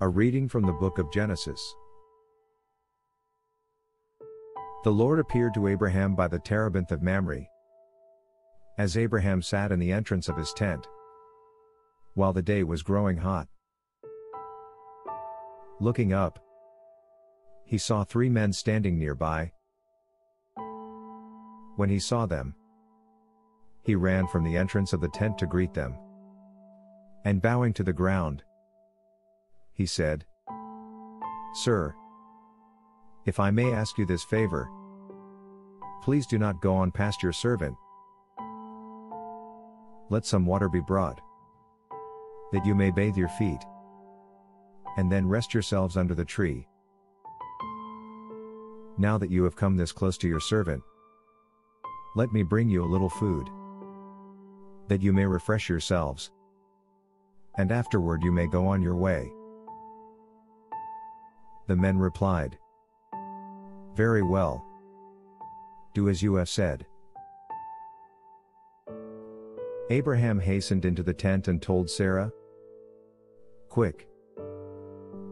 A reading from the book of Genesis. The Lord appeared to Abraham by the terebinth of Mamre. As Abraham sat in the entrance of his tent, while the day was growing hot. Looking up, he saw three men standing nearby. When he saw them, he ran from the entrance of the tent to greet them. And bowing to the ground, he said, Sir, if I may ask you this favor, please do not go on past your servant. Let some water be brought, that you may bathe your feet, and then rest yourselves under the tree. Now that you have come this close to your servant, let me bring you a little food, that you may refresh yourselves, and afterward you may go on your way. The men replied, Very well. Do as you have said. Abraham hastened into the tent and told Sarah, Quick!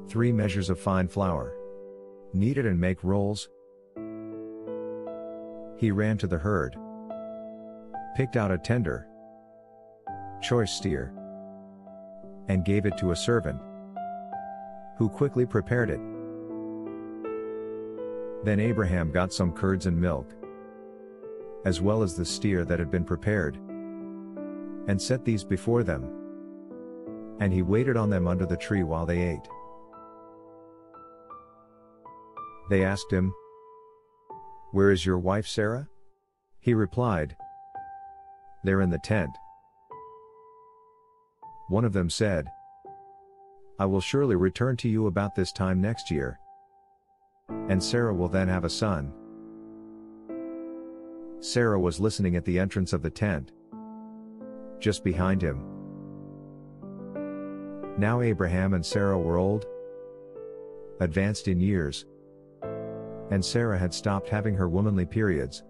Three measures of fine flour. Knead it and make rolls. He ran to the herd, picked out a tender, choice steer, and gave it to a servant, who quickly prepared it. Then Abraham got some curds and milk, as well as the steer that had been prepared, and set these before them. And he waited on them under the tree while they ate. They asked him, Where is your wife Sarah? He replied, There in the tent. One of them said, I will surely return to you about this time next year and Sarah will then have a son. Sarah was listening at the entrance of the tent. Just behind him. Now Abraham and Sarah were old, advanced in years, and Sarah had stopped having her womanly periods.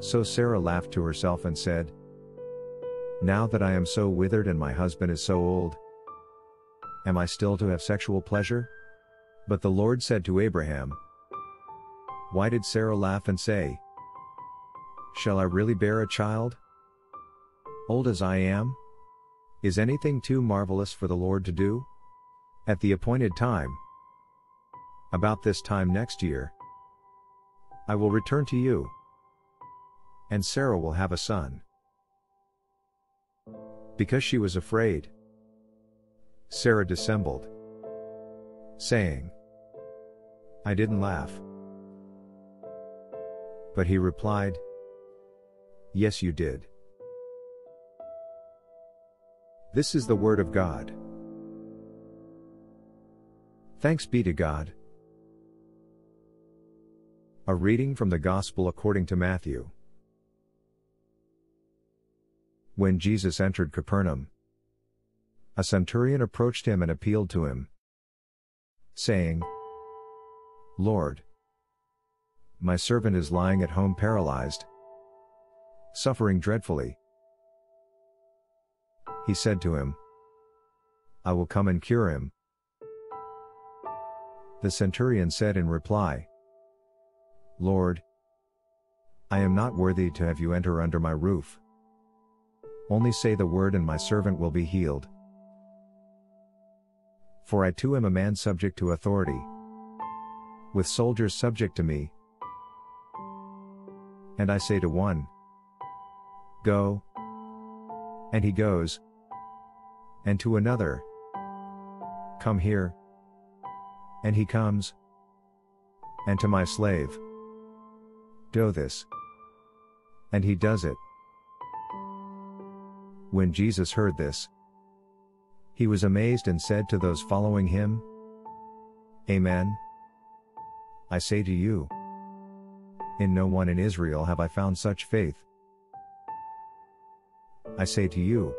So Sarah laughed to herself and said, Now that I am so withered and my husband is so old, am I still to have sexual pleasure? But the Lord said to Abraham, Why did Sarah laugh and say, Shall I really bear a child? Old as I am? Is anything too marvelous for the Lord to do? At the appointed time, about this time next year, I will return to you, and Sarah will have a son. Because she was afraid, Sarah dissembled, saying, I didn't laugh. But he replied, Yes, you did. This is the Word of God. Thanks be to God. A reading from the Gospel according to Matthew. When Jesus entered Capernaum, a centurion approached him and appealed to him, saying, Lord. My servant is lying at home paralyzed, suffering dreadfully. He said to him, I will come and cure him. The centurion said in reply, Lord, I am not worthy to have you enter under my roof. Only say the word and my servant will be healed. For I too am a man subject to authority with soldiers subject to me. And I say to one, Go. And he goes. And to another, Come here. And he comes. And to my slave, Do this. And he does it. When Jesus heard this, he was amazed and said to those following him, Amen. I say to you, in no one in Israel have I found such faith. I say to you,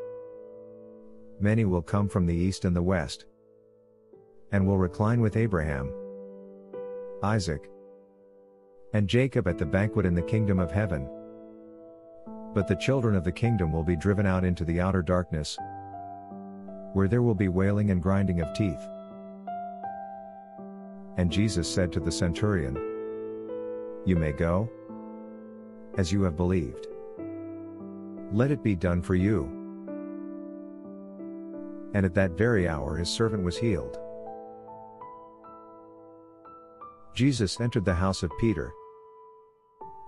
many will come from the east and the west, and will recline with Abraham, Isaac, and Jacob at the banquet in the kingdom of heaven. But the children of the kingdom will be driven out into the outer darkness. where there will be wailing and grinding of teeth. And Jesus said to the centurion, You may go, as you have believed. Let it be done for you. And at that very hour his servant was healed. Jesus entered the house of Peter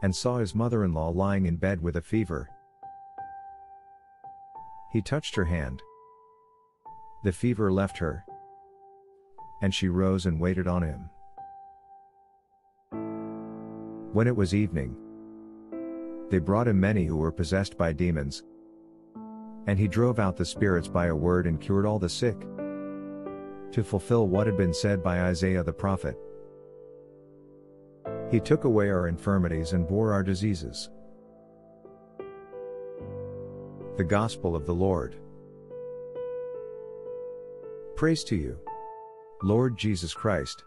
and saw his mother in law lying in bed with a fever. He touched her hand. The fever left her, and she rose and waited on him. When it was evening, they brought him many who were possessed by demons, and he drove out the spirits by a word and cured all the sick, to fulfill what had been said by Isaiah the prophet. He took away our infirmities and bore our diseases. The Gospel of the Lord. Praise to you, Lord Jesus Christ.